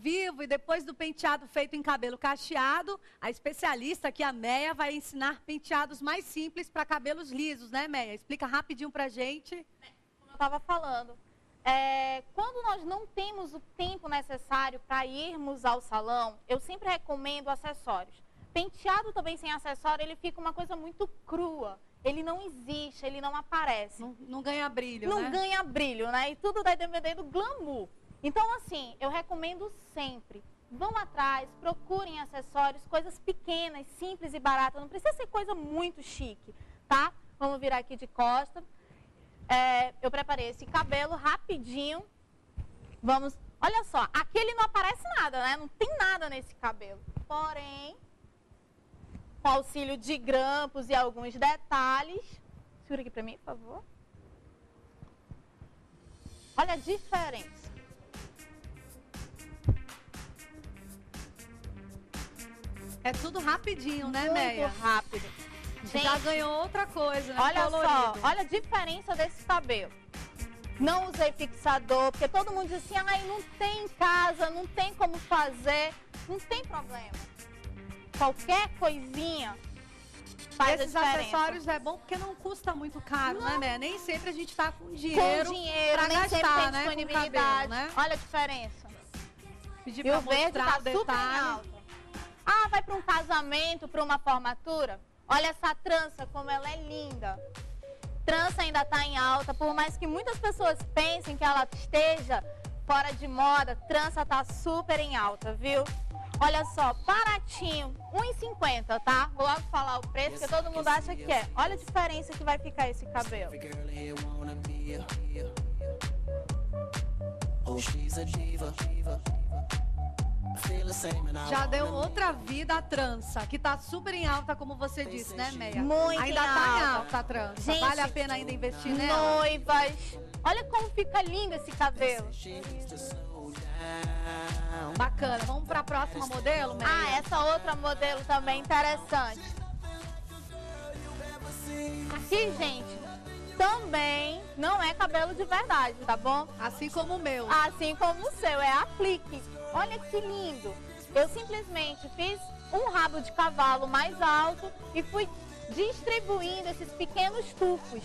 vivo e depois do penteado feito em cabelo cacheado, a especialista aqui, a Meia, vai ensinar penteados mais simples para cabelos lisos, né, Meia? Explica rapidinho pra gente. Como eu estava falando, é, quando nós não temos o tempo necessário para irmos ao salão, eu sempre recomendo acessórios. Penteado também sem acessório, ele fica uma coisa muito crua. Ele não existe, ele não aparece. Não, não ganha brilho, não né? ganha brilho, né? E tudo vai depender do glamour. Então, assim, eu recomendo sempre. Vão atrás, procurem acessórios, coisas pequenas, simples e baratas. Não precisa ser coisa muito chique, tá? Vamos virar aqui de costa. É, eu preparei esse cabelo rapidinho. Vamos, olha só, aqui ele não aparece nada, né? Não tem nada nesse cabelo. Porém, com auxílio de grampos e alguns detalhes. Segura aqui pra mim, por favor. Olha a diferença. É tudo rapidinho, né, Muito Meia? rápido. Já ganhou outra coisa, né? Olha Colorido. só, olha a diferença desse cabelo. Não usei fixador, porque todo mundo diz assim, ai, não tem em casa, não tem como fazer. Não tem problema. Qualquer coisinha faz Esses acessórios é bom porque não custa muito caro, né, Meia? Nem sempre a gente tá com com dinheiro, dinheiro, pra nem gastar, sempre tem né? Com disponibilidade. cabelo, né? Olha a diferença. Pedir E pra o verde mostrar tá o super detalhe. alta. Ah, vai para um casamento, para uma formatura? Olha essa trança, como ela é linda. Trança ainda está em alta, por mais que muitas pessoas pensem que ela esteja fora de moda, trança tá super em alta, viu? Olha só, baratinho, 1,50, tá? Vou logo falar o preço, que todo mundo acha que é. Olha a diferença que vai ficar esse cabelo. Oh, she's a diva. I Já deu outra vida a trança, que tá super em alta, como você disse, né, Meia? Muito Ainda em tá em alta. alta a trança. Gente, vale a pena ainda investir nela? Noivas. Olha como fica lindo esse cabelo. Bacana. Vamos pra próxima modelo, Meia? Ah, essa outra modelo também interessante. Aqui, gente, também não é cabelo de verdade, tá bom? Assim como o meu. Assim como o seu, é aplique. Olha que lindo. Eu simplesmente fiz um rabo de cavalo mais alto e fui distribuindo esses pequenos tufos.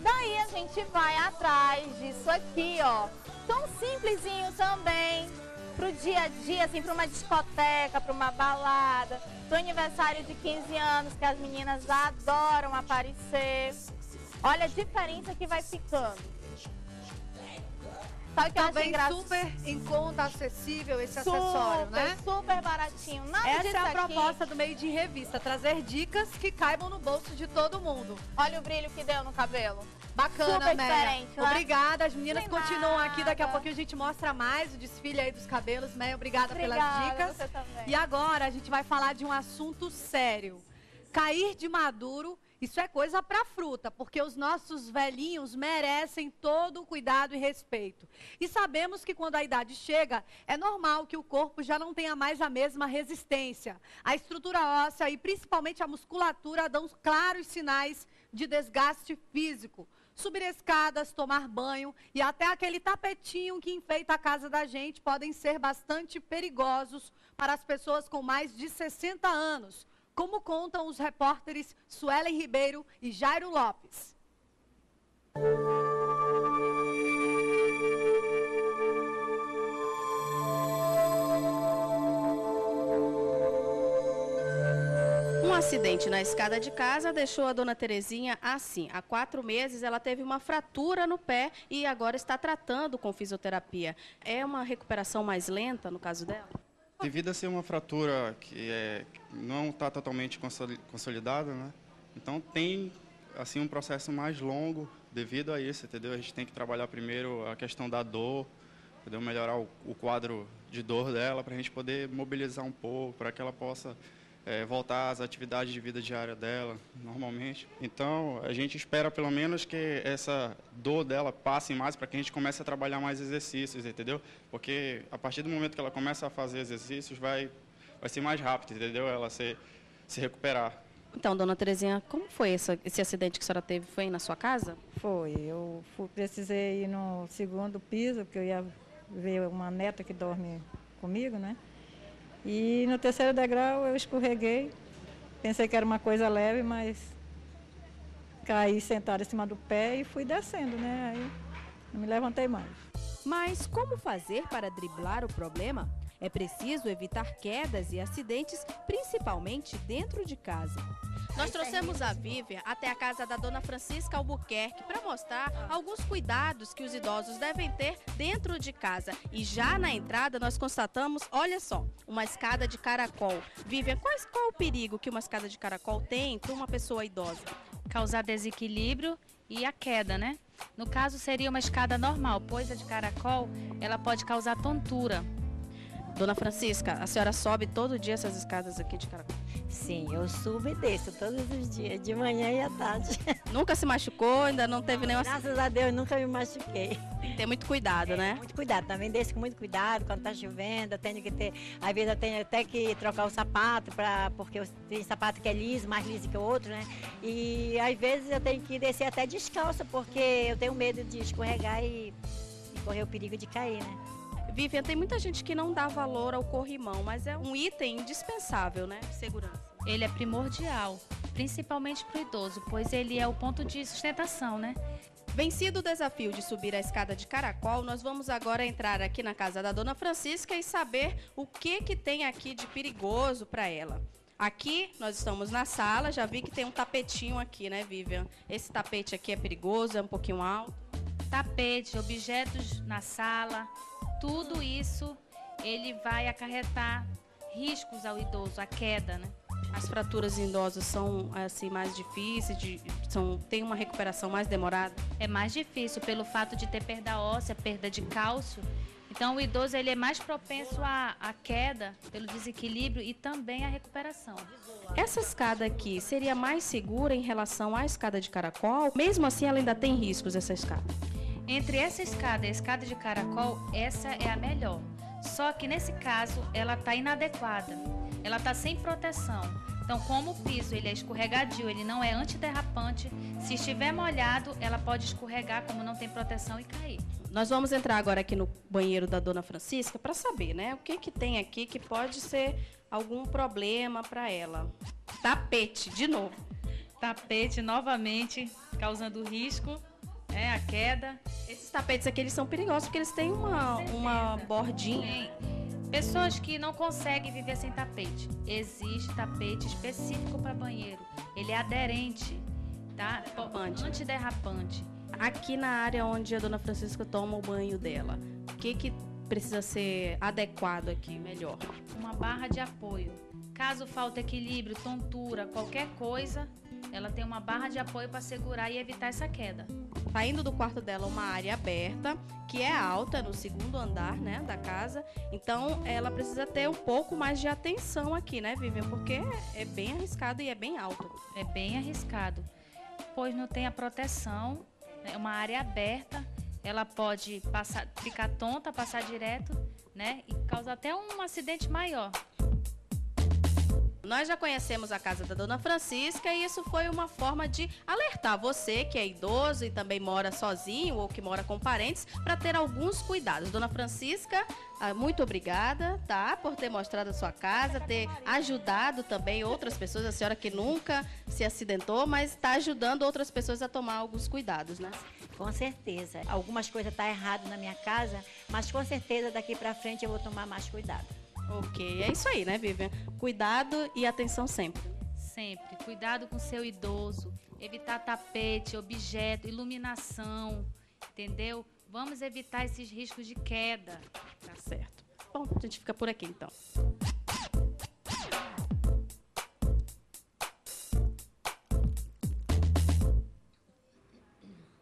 Daí a gente vai atrás disso aqui, ó. Tão simplesinho também. Pro dia a dia, assim, para uma discoteca, para uma balada, pro aniversário de 15 anos, que as meninas adoram aparecer. Olha a diferença que vai ficando. Sabe que eu acho Também engraçado? super em conta, acessível esse super, acessório, né? super baratinho. Nada Essa é a aqui. proposta do meio de revista, trazer dicas que caibam no bolso de todo mundo. Olha o brilho que deu no cabelo. Bacana, Super Meia. diferente, né? Obrigada, as meninas De continuam aqui, daqui a nada. pouquinho a gente mostra mais o desfile aí dos cabelos. Meia, obrigada, pelas Obrigada, dicas. você também. E agora a gente vai falar de um assunto sério. Cair de maduro, isso é coisa para fruta, porque os nossos velhinhos merecem todo o cuidado e respeito. E sabemos que quando a idade chega, é normal que o corpo já não tenha mais a mesma resistência. A estrutura óssea e principalmente a musculatura dão claros sinais de desgaste físico. Subir escadas, tomar banho e até aquele tapetinho que enfeita a casa da gente podem ser bastante perigosos para as pessoas com mais de 60 anos, como contam os repórteres Suelen Ribeiro e Jairo Lopes. Um acidente na escada de casa deixou a dona Terezinha assim. Há quatro meses ela teve uma fratura no pé e agora está tratando com fisioterapia. É uma recuperação mais lenta no caso dela? Devido a ser uma fratura que é, não está totalmente consoli- consolidada, né? Então tem assim um processo mais longo devido a isso, entendeu? A gente tem que trabalhar primeiro a questão da dor, entendeu? Melhorar o, o quadro de dor dela para a gente poder mobilizar um pouco, para que ela possa é, voltar às atividades de vida diária dela, normalmente. Então, a gente espera pelo menos que essa dor dela passe mais para que a gente comece a trabalhar mais exercícios, entendeu? Porque a partir do momento que ela começa a fazer exercícios, vai, vai ser mais rápido, entendeu? Ela se, se recuperar. Então, dona Terezinha, como foi essa- esse acidente que a senhora teve? Foi aí na sua casa? Foi, eu fui- precisei ir no segundo piso, porque eu ia ver uma neta que dorme comigo, né? E no terceiro degrau eu escorreguei. Pensei que era uma coisa leve, mas caí sentada em cima do pé e fui descendo, né? Aí não me levantei mais. Mas como fazer para driblar o problema? É preciso evitar quedas e acidentes, principalmente dentro de casa. Nós trouxemos a Vivian até a casa da dona Francisca Albuquerque para mostrar alguns cuidados que os idosos devem ter dentro de casa. E já na entrada nós constatamos, olha só, uma escada de caracol. Vivian, qual, qual o perigo que uma escada de caracol tem para uma pessoa idosa? Causar desequilíbrio e a queda, né? No caso seria uma escada normal, pois a de caracol, ela pode causar tontura. Dona Francisca, a senhora sobe todo dia essas escadas aqui de caracol? Sim, eu subo e desço todos os dias, de manhã e à tarde. Nunca se machucou, ainda não teve nenhuma... Graças a Deus, nunca me machuquei. Tem que ter muito cuidado, é, né? Muito cuidado, também desço com muito cuidado, quando tá chovendo, eu tenho que ter, às vezes eu tenho até que trocar o sapato, pra, porque tem sapato que é liso, mais liso que o outro, né? E às vezes eu tenho que descer até descalça, porque eu tenho medo de escorregar e, e correr o perigo de cair, né? Vivian, tem muita gente que não dá valor ao corrimão, mas é um item indispensável, né? De segurança. Ele é primordial, principalmente para o idoso, pois ele é o ponto de sustentação, né? Vencido o desafio de subir a escada de caracol, nós vamos agora entrar aqui na casa da Dona Francisca e saber o que que tem aqui de perigoso para ela. Aqui nós estamos na sala, já vi que tem um tapetinho aqui, né, Vivian? Esse tapete aqui é perigoso, é um pouquinho alto. Tapete, objetos na sala, tudo isso ele vai acarretar riscos ao idoso, a queda, né? As fraturas em idosos são assim mais difíceis, de, são tem uma recuperação mais demorada? É mais difícil pelo fato de ter perda óssea, perda de cálcio. Então o idoso ele é mais propenso à, à queda pelo desequilíbrio e também à recuperação. Essa escada aqui seria mais segura em relação à escada de caracol? Mesmo assim, ela ainda tem riscos essa escada? Entre essa escada e a escada de caracol, essa é a melhor. Só que nesse caso, ela está inadequada. Ela está sem proteção. Então, como o piso ele é escorregadio, ele não é antiderrapante, se estiver molhado, ela pode escorregar como não tem proteção e cair. Nós vamos entrar agora aqui no banheiro da Dona Francisca para saber, né, o que que tem aqui que pode ser algum problema para ela. Tapete, de novo. Tapete novamente causando risco queda. Esses tapetes aqui eles são perigosos porque eles têm uma, uma bordinha. Pessoas que não conseguem viver sem tapete. Existe tapete específico para banheiro. Ele é aderente, tá? Derrapante. Antiderrapante. Aqui na área onde a dona Francisca toma o banho dela, o que, que precisa ser adequado aqui, melhor? Uma barra de apoio. Caso falte equilíbrio, tontura, qualquer coisa, ela tem uma barra de apoio para segurar e evitar essa queda. Saindo do quarto dela uma área aberta, que é alta, no segundo andar, né, da casa. Então, ela precisa ter um pouco mais de atenção aqui, né, Vivian? Porque é bem arriscado e é bem alto. É bem arriscado, pois não tem a proteção, é uma área aberta, ela pode passar, ficar tonta, passar direto, né, e causar até um acidente maior. Nós já conhecemos a casa da Dona Francisca e isso foi uma forma de alertar você que é idoso e também mora sozinho ou que mora com parentes para ter alguns cuidados. Dona Francisca, ah, muito obrigada, tá, por ter mostrado a sua casa, ter ajudado também outras pessoas, a senhora que nunca se acidentou, mas está ajudando outras pessoas a tomar alguns cuidados, né? Com certeza. Algumas coisas estão tá erradas na minha casa, mas com certeza daqui para frente eu vou tomar mais cuidado. Ok, é isso aí, né, Vivian? Cuidado e atenção sempre. Sempre. Cuidado com seu idoso. Evitar tapete, objeto, iluminação. Entendeu? Vamos evitar esses riscos de queda. Tá certo. Bom, a gente fica por aqui então.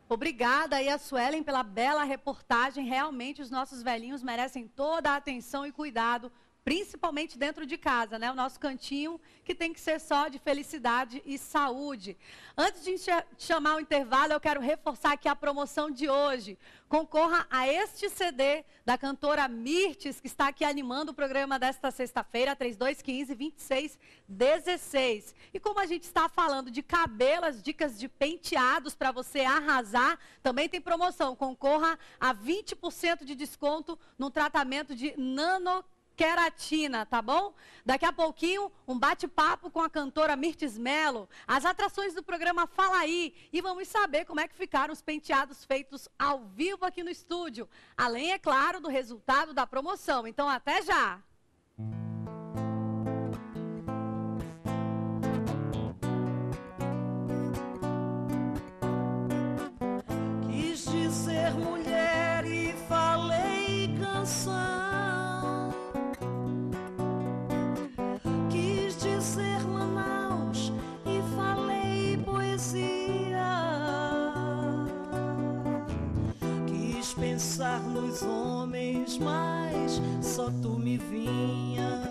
Obrigada aí a Suelen pela bela reportagem. Realmente os nossos velhinhos merecem toda a atenção e cuidado principalmente dentro de casa, né? O nosso cantinho que tem que ser só de felicidade e saúde. Antes de chamar o intervalo, eu quero reforçar aqui a promoção de hoje. Concorra a este CD da cantora Mirtes, que está aqui animando o programa desta sexta-feira, 3215-2616. E como a gente está falando de cabelos, dicas de penteados para você arrasar, também tem promoção. Concorra a 20% de desconto no tratamento de nano queratina, tá bom? Daqui a pouquinho, um bate-papo com a cantora Mirtes Melo, as atrações do programa Fala Aí e vamos saber como é que ficaram os penteados feitos ao vivo aqui no estúdio. Além, é claro, do resultado da promoção. Então, até já! Pensar nos homens, mas só tu me vinhas.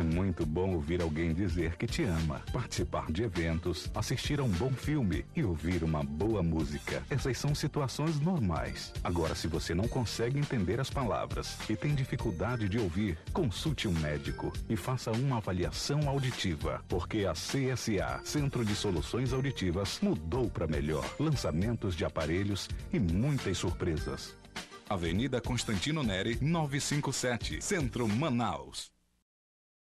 É muito bom ouvir alguém dizer que te ama, participar de eventos, assistir a um bom filme e ouvir uma boa música. Essas são situações normais. Agora, se você não consegue entender as palavras e tem dificuldade de ouvir, consulte um médico e faça uma avaliação auditiva, porque a CSA, Centro de Soluções Auditivas, mudou para melhor. Lançamentos de aparelhos e muitas surpresas. Avenida Constantino Neri, 957, Centro Manaus.